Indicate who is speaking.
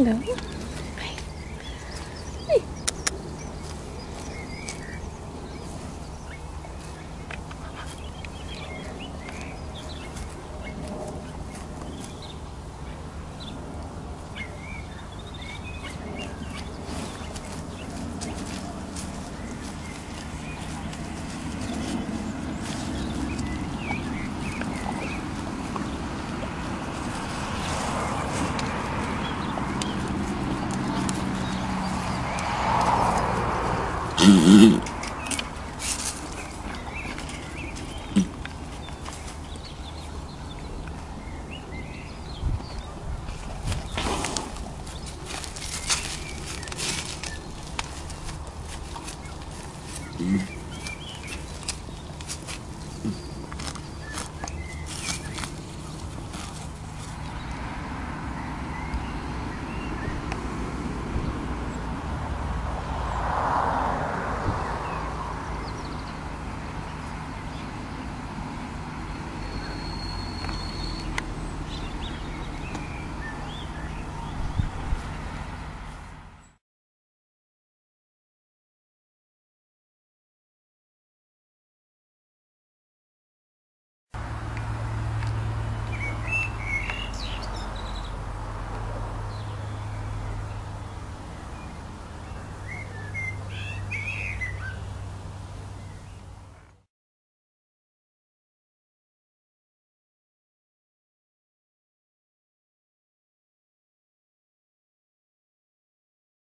Speaker 1: não
Speaker 2: Mm-hmm.